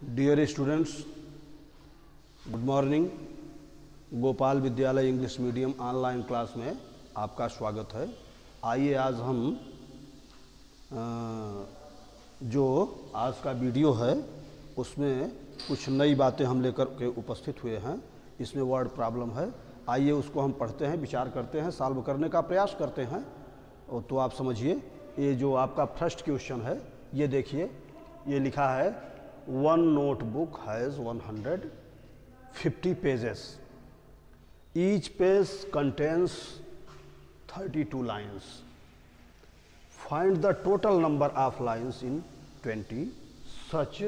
Dear students good morning Gopal Vidyalaya English medium online class में आपका स्वागत है। आइए आज हम जो आज का वीडियो है, उसमें कुछ नई बातें हम लेकर के उपस्थित हुए हैं। इसमें वर्ड प्रॉब्लम है। आइए उसको हम पढ़ते हैं, विचार करते हैं सॉल्व करने का प्रयास करते हैं। और तो आप समझिए, ये जो आपका फ़र्स्ट क्वेश्चन है, ये देखिए, ये लिखा है one notebook has 150 pages each page contains 32 lines find the total number of lines in 20 such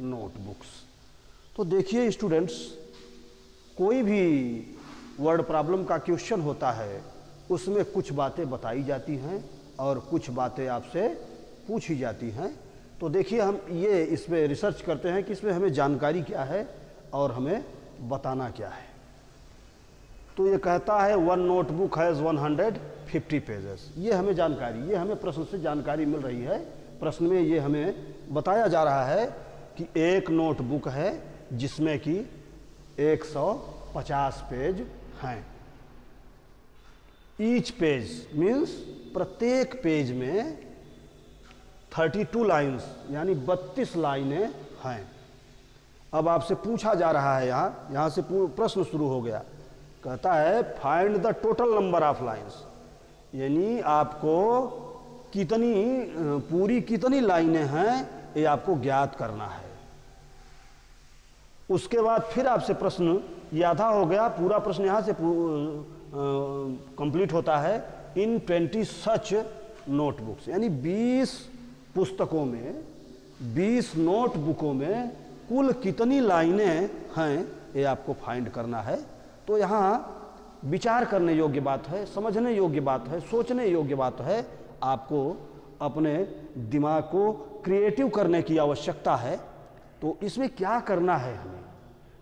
notebooks तो देखिए स्टूडेंट्स कोई भी वर्ड प्रॉब्लम का क्वेश्चन होता है, उसमें कुछ बातें बताई जाती हैं और कुछ बातें आपसे पूछी जाती हैं। तो देखिए हम ये इसमें रिसर्च करते हैं कि इसमें हमें जानकारी क्या है और हमें बताना क्या है। तो ये कहता है वन नोटबुक हैज़ 150 पेजेस ये हमें जानकारी, ये हमें प्रश्न से जानकारी मिल रही है। प्रश्न में ये हमें बताया जा रहा है कि एक नोटबुक है जिसमें कि 150 पेज हैं। ईच पेज मीन्स प्रत्येक पेज में 32 लाइंस यानी 32 लाइनें हैं। अब आपसे पूछा जा रहा है यहाँ यहाँ से प्रश्न शुरू हो गया। कहता है find the total number of lines यानी आपको कितनी, पूरी कितनी लाइनें हैं, ये आपको ज्ञात करना है। उसके बाद फिर आपसे प्रश्न, ये आधा हो गया, पूरा प्रश्न यहाँ से कंप्लीट होता है इन ट्वेंटी सच नोटबुक्स। यानी बीस पुस्तकों में, बीस नोटबुकों में कुल कितनी लाइनें हैं ये आपको फाइंड करना है। तो यहाँ विचार करने योग्य बात है, समझने योग्य बात है, सोचने योग्य बात है, आपको अपने दिमाग को क्रिएटिव करने की आवश्यकता है। तो इसमें क्या करना है हमें?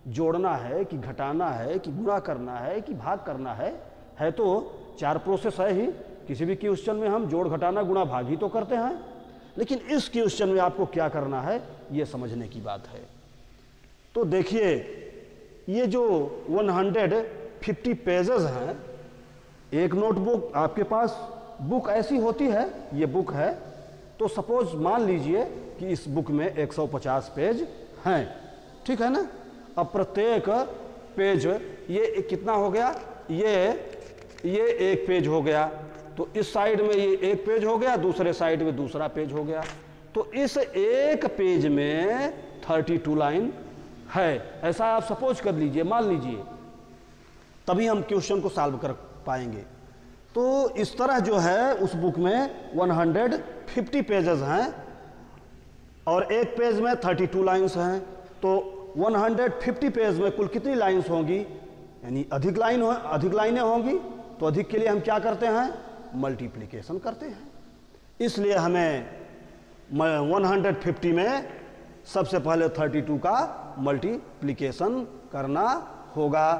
जोड़ना है कि घटाना है, कि गुणा करना है, कि भाग करना है? है तो चार प्रोसेस है ही। किसी भी क्वेश्चन में हम जोड़, घटाना, गुणा, भाग ही तो करते हैं। लेकिन इस क्वेश्चन में आपको क्या करना है, ये समझने की बात है। तो देखिए, ये जो 150 पेजेस हैं, एक नोटबुक आपके पास बुक ऐसी होती है, ये बुक है तो सपोज़ मान लीजिए कि इस बुक में 150 पेज हैं, ठीक है ना? अब प्रत्येक पेज ये कितना हो गया? ये ये एक पेज हो गया। तो इस साइड में ये एक पेज हो गया, दूसरे साइड में दूसरा पेज हो गया। तो इस एक पेज में 32 लाइन है। ऐसा आप सपोज़ कर लीजिए, मान लीजिए, तभी हम क्वेश्चन को सॉल्व कर पाएँगे। तो इस तरह जो है, उस बुक में 150 पेजेस हैं और एक पेज में 32 लाइंस हैं। तो 150 पेज में कुल कितनी लाइंस होंगी? यानी अधिक लाइन हो, अधिक लाइनें होंगी। तो अधिक के लिए हम क्या करते हैं? मल्टीप्लिकेशन करते हैं। इसलिए हमें म- 150 में सबसे पहले 32 का मल्टीप्लिकेशन करना होगा।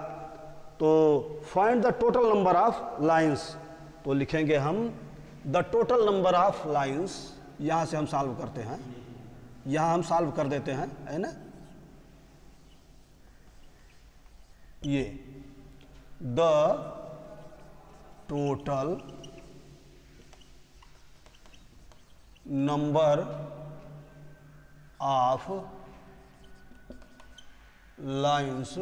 तो find the total number of lines तो लिखेंगे हम the total number of lines यहाँ से हम सॉल्व करते हैं। यहाँ हम सॉल्व कर देते हैं, है ना? ये the total number of lines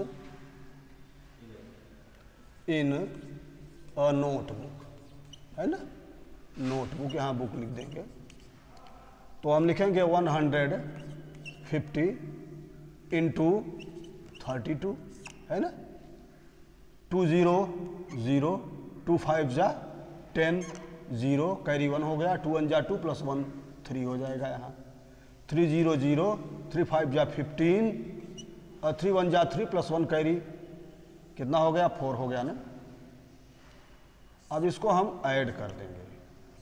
in a notebook. है ना? नोटबुक, यहाँ बुक लिख देंगे। तो हम लिखेंगे 150 hundred fifty into thirty two, है ना? Two zero zero, two five जा टेन ज़ीरो कैरी वन हो गया टू वन जा टू प्लस वन थ्री हो जाएगा यहाँ। Three zero zero three five जा फिफ्टीन और थ्री वन जा थ्री प्लस वन कैरी कितना हो गया? फोर हो गया ना? अब इसको हम ऐड कर देंगे।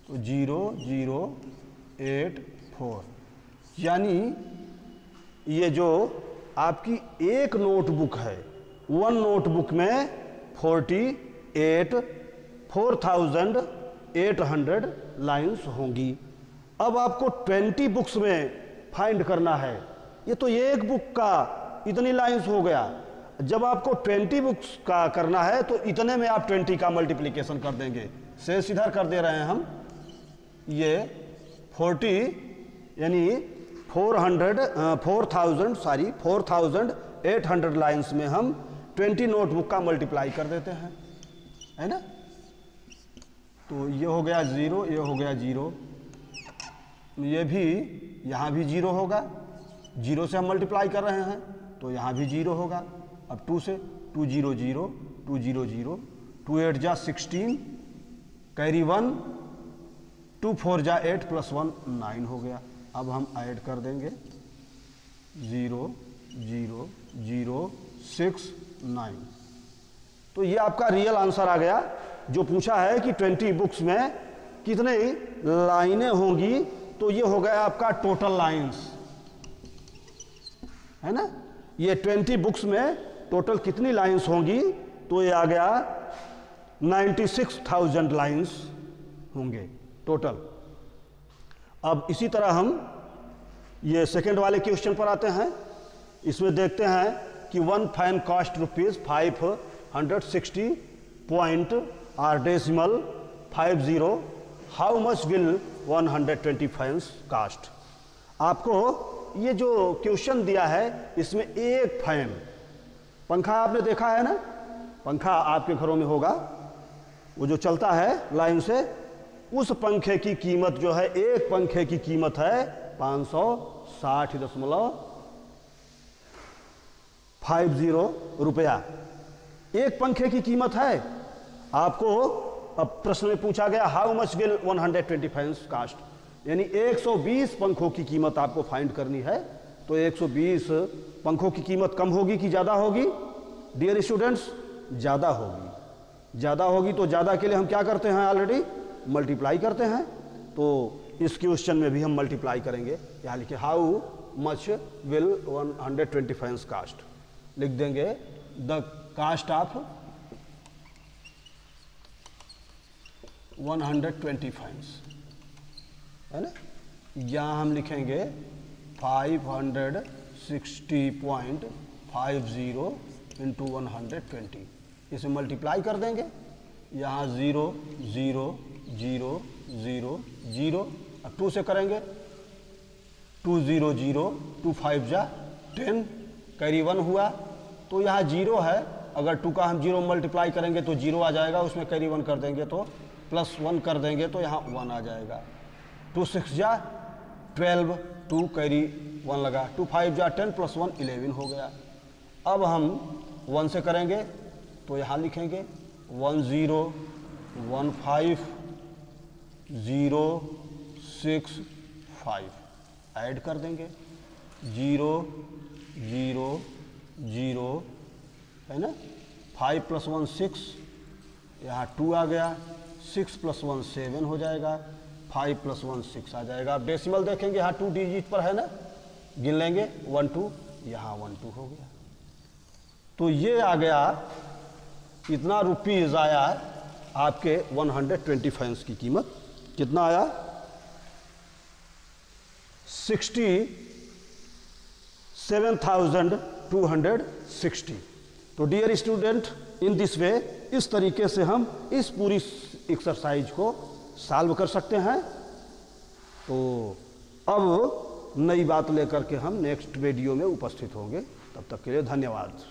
तो ज़ीरो ज़ीरो एट फोर यानी ये जो आपकी एक नोटबुक है वन नोटबुक में forty eight four thousand eight hundred lines होंगी। अब आपको ट्वेंटी बुक्स में फाइंड करना है। ये तो एक बुक का इतनी लाइंस हो गया। जब आपको ट्वेंटी बुक्स का करना है तो इतने में आप ट्वेंटी का मल्टीप्लीकेशन कर देंगे। से इधर कर दे रहे हैं हम। ये फोर्टी, यानी four hundred four thousand, sorry, four thousand eight hundred lines में हम ट्वेंटी नोटबुक का मल्टीप्लाई कर देते हैं। है ना? तो ये हो गया ज़ीरो, ये हो गया ज़ीरो। ये भी, यहाँ भी ज़ीरो होगा। ज़ीरो से हम मल्टीप्लाई कर रहे हैं तो यहाँ भी ज़ीरो होगा। अब टू से two zero zero two zero zero two eight जा sixteen carry one two four जा एट प्लस वन नाइन हो गया। अब हम ऐड कर देंगे। Zero, zero zero six nine तो ये आपका रियल आंसर आ गया। जो पूछा है कि ट्वेंटी बुक्स में कितने लाइनें होंगी तो ये हो गया आपका टोटल लाइंस है ना? ये ट्वेंटी बुक्स में टोटल कितनी लाइंस होंगी तो ये आ गया नाइन्टी सिक्स थाउज़ेंड लाइन्स होंगे टोटल अब इसी तरह हम ये सेकेंड वाले क्वेश्चन पर आते हैं। इसमें देखते हैं कि one fine cost rupees five hundred sixty point five zero how much will one hundred twenty fines cost आपको ये जो क्वेश्चन दिया है, इसमें एक फ़ैन पंखा आपने देखा है ना? पंखा आपके घरों में होगा। वो जो चलता है लाइन से, उस पंखे की कीमत जो है, एक पंखे की कीमत है पाँच सौ साठ दशमलव फाइव ज़ीरो रुपया। एक पंखे की कीमत है आपको अब प्रश्न में पूछा गया हाउ मच विल 125 कास्ट यानी 120 पंखों की कीमत आपको फाइंड करनी है तो 120 पंखों की कीमत कम होगी कि ज़्यादा होगी? डियर स्टूडेंट्स ज़्यादा होगी। ज़्यादा होगी तो ज़्यादा के लिए हम क्या करते हैं ऑलरेडी मल्टीप्लाई करते हैं। तो इस क्वेश्चन में भी हम मल्टीप्लाई करेंगे। यहाँ लिखे हाउ मच विल 125 कास्ट लिख देंगे द कास्ट ऑफ़ 125 है ना? यहाँ हम लिखेंगे 560.50 इंटू वन इसे मल्टीप्लाई कर देंगे। यहाँ zero zero zero zero zero अब टू से करेंगे। Two zero zero two five जा टेन कैरी वन हुआ। तो यहाँ ज़ीरो है। अगर टू का हम ज़ीरो मल्टीप्लाई करेंगे तो ज़ीरो आ जाएगा। उसमें कैरी वन कर देंगे तो प्लस वन कर देंगे तो यहाँ वन आ जाएगा। टू सिक्स जा, ट्वेल्व, टू कैरी वन लगा। टू फाइव जा, टेन प्लस वन, इलेवन हो गया। अब हम वन से करेंगे तो यहाँ लिखेंगे one zero, one five, zero, six, five. Add कर देंगे। ज़ीरो ज़ीरो ज़ीरो, है ना? Five plus one, six. यहाँ टू आ गया। सिक्स प्लस वन सेवन हो जाएगा फाइव प्लस वन सिक्स आ जाएगा। डेसिमल देखेंगे यहाँ टू डिजिट पर है ना? गिन लेंगे वन टू यहाँ वन टू हो गया। तो ये आ गया इतना रुपीज़ आया आपके 120 फैंस की कीमत। कितना आया? 67,260 तो dear student in this way इस तरीके से हम इस पूरी एक्सरसाइज को सॉल्व कर सकते हैं। तो अब नई बात लेकर के हम नेक्स्ट वीडियो में उपस्थित होंगे। तब तक के लिए धन्यवाद।